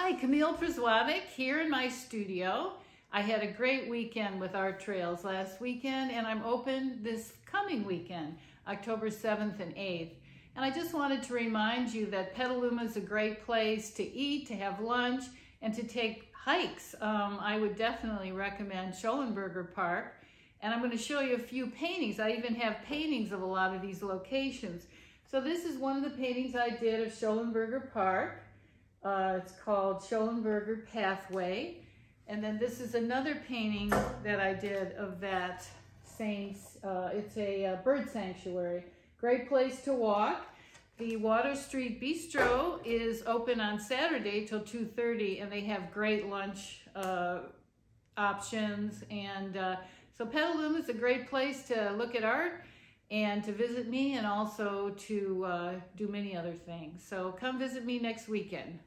Hi, Camille Przewodek here in my studio. I had a great weekend with Art Trails last weekend and I'm open this coming weekend, October 7th and 8th. And I just wanted to remind you that Petaluma is a great place to eat, to have lunch, and to take hikes. Um, I would definitely recommend Shollenberger Park. And I'm going to show you a few paintings. I even have paintings of a lot of these locations. So this is one of the paintings I did of Shollenberger Park. Uh, it's called Shollenberger Pathway. And then this is another painting that I did of that saints. Uh, it's a, a, uh, bird sanctuary. Great place to walk. The Water Street Bistro is open on Saturday till 2.30 and they have great lunch uh, options. And uh, so Petaluma is a great place to look at art and to visit me and also to uh, do many other things. So come visit me next weekend.